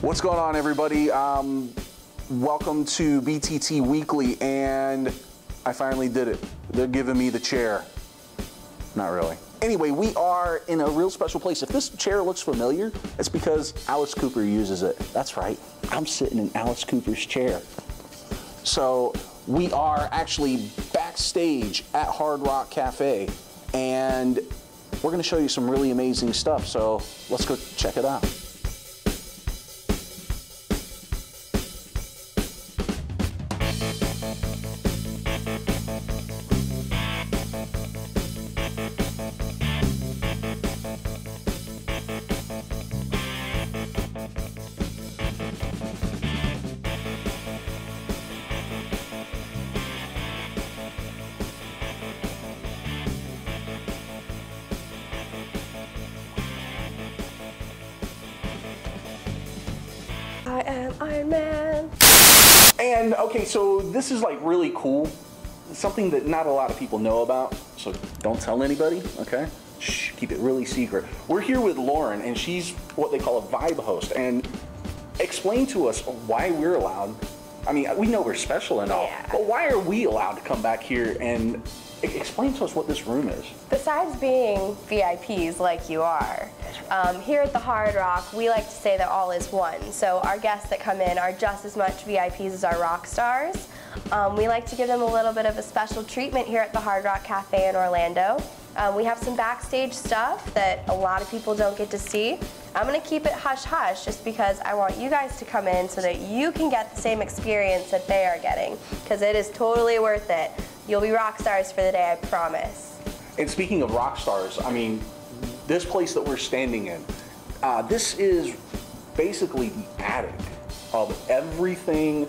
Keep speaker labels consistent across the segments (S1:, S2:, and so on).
S1: What's going on, everybody? Um, welcome to BTT Weekly, and I finally did it. They're giving me the chair. Not really. Anyway, we are in a real special place. If this chair looks familiar, it's because Alice Cooper uses it. That's right. I'm sitting in Alice Cooper's chair. So we are actually backstage at Hard Rock Cafe, and we're going to show you some really amazing stuff. So let's go check it out.
S2: I am Iron Man.
S1: And okay, so this is like really cool. Something that not a lot of people know about. So don't tell anybody, okay? Shh, keep it really secret. We're here with Lauren, and she's what they call a vibe host. And explain to us why we're allowed. I mean, we know we're special and all,
S2: Yeah.
S1: but why are we allowed to come back here and explain to us what this room is?
S2: Besides being VIPs like you are, um, here at the Hard Rock, we like to say that all is one. So our guests that come in are just as much VIPs as our rock stars. Um, we like to give them a little bit of a special treatment here at the Hard Rock Cafe in Orlando. Um, we have some backstage stuff that a lot of people don't get to see. I'm gonna keep it hush hush just because I want you guys to come in so that you can get the same experience that they are getting because it is totally worth it. You'll be rock stars for the day, I promise.
S1: And speaking of rock stars, I mean, this place that we're standing in, uh, this is basically the attic of everything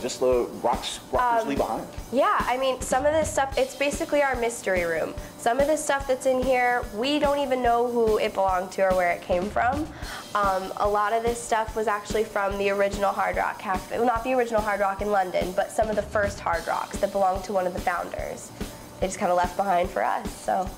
S1: just the rocks, rockers
S2: Um,
S1: leave behind.
S2: Yeah, I mean, some of this stuff, it's basically our mystery room. Some of this stuff that's in here, we don't even know who it belonged to or where it came from. Um, a lot of this stuff was actually from the original Hard Rock Cafe. Well, not the original Hard Rock in London, but some of the first Hard Rocks that belonged to one of the founders. They just kind of left behind for us, so.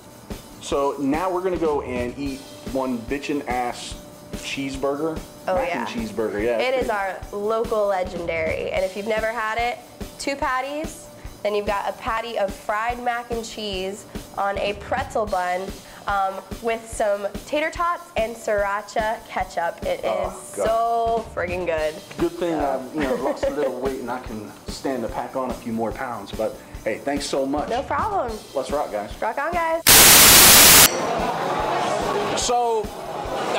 S1: So now we're gonna go and eat one bitchin' ass cheeseburger.
S2: Oh,
S1: Mac
S2: yeah.
S1: and cheeseburger, yeah. It's
S2: our local legendary, and if you've never had it, two patties, then you've got a patty of fried mac and cheese on a pretzel bun um, with some tater tots and sriracha ketchup. It is
S1: Oh, God.
S2: so friggin' good.
S1: Good thing I've you know lost a little weight and I can stand to pack on a few more pounds. But hey, thanks so much.
S2: No problem.
S1: Let's rock, guys.
S2: Rock on, guys.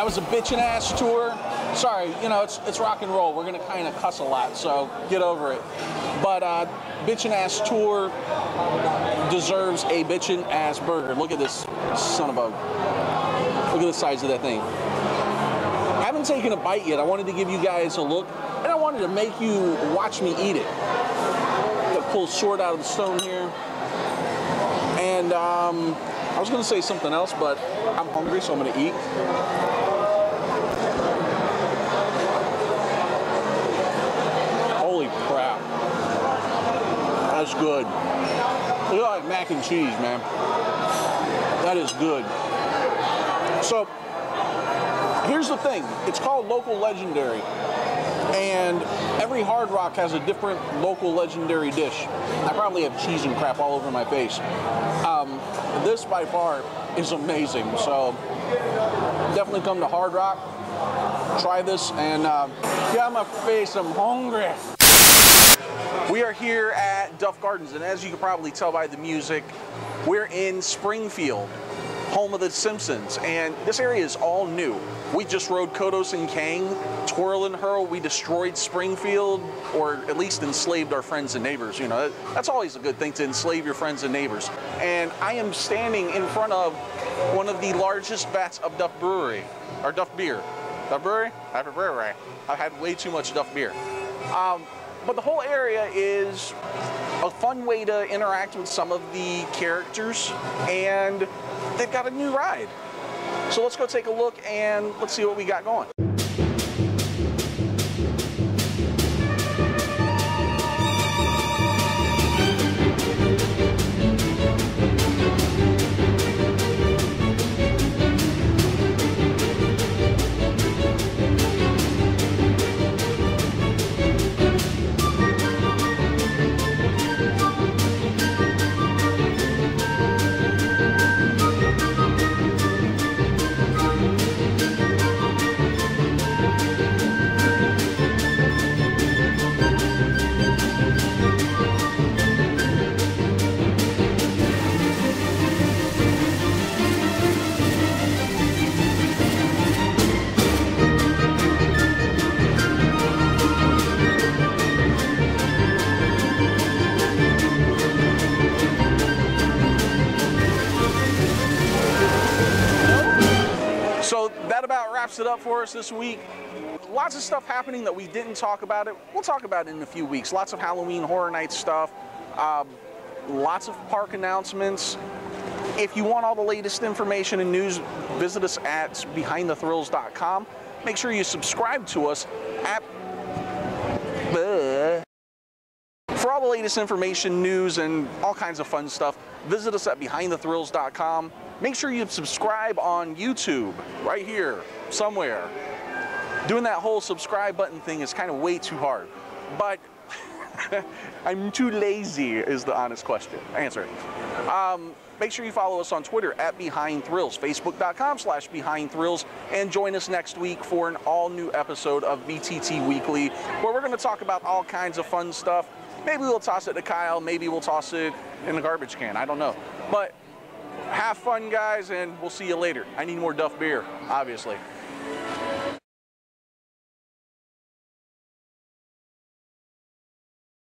S3: That was a bitchin' ass tour. Sorry, you know it's it's rock and roll. We're gonna kind of cuss a lot, so get over it. But uh, bitchin' ass tour deserves a bitchin' ass burger. Look at this son of a. Look at the size of that thing. I haven't taken a bite yet. I wanted to give you guys a look, and I wanted to make you watch me eat it. Got pull sword out of the stone here, and um, I was gonna say something else, but I'm hungry, so I'm gonna eat. Holy crap. Good. At that mac and cheese, man. That is good. So, here's the thing it's called local legendary. And every Hard Rock has a different local legendary dish. I probably have cheese and crap all over my face. Um, this by far is amazing. So definitely come to Hard Rock, try this, and uh, get out my face. I'm hungry.
S1: We are here at Duff Gardens, and as you can probably tell by the music, we're in Springfield, home of the Simpsons, and this area is all new. We just rode Kodos and Kang, Twirl and Hurl. We destroyed Springfield, or at least enslaved our friends and neighbors. You know, that's always a good thing to enslave your friends and neighbors. And I am standing in front of one of the largest vats of Duff Brewery, or Duff Beer. Duff Brewery? Duff Brewery. I've had way too much Duff Beer. Um, but the whole area is a fun way to interact with some of the characters, and they've got a new ride. So let's go take a look and let's see what we got going. Wraps it up for us this week. Lots of stuff happening that we didn't talk about it. We'll talk about it in a few weeks. Lots of Halloween Horror Night stuff. Um, lots of park announcements. If you want all the latest information and news, visit us at behindthethrills.com. Make sure you subscribe to us at. For all the latest information, news, and all kinds of fun stuff, visit us at behindthethrills.com. Make sure you subscribe on YouTube, right here, somewhere. Doing that whole subscribe button thing is kind of way too hard. But I'm too lazy, is the honest question. Answer. Um, make sure you follow us on Twitter at Behind Thrills, Facebook.com slash Behind Thrills, and join us next week for an all new episode of BTT Weekly, where we're going to talk about all kinds of fun stuff. Maybe we'll toss it to Kyle, maybe we'll toss it in the garbage can. I don't know. But have fun, guys, and we'll see you later. I need more Duff beer, obviously.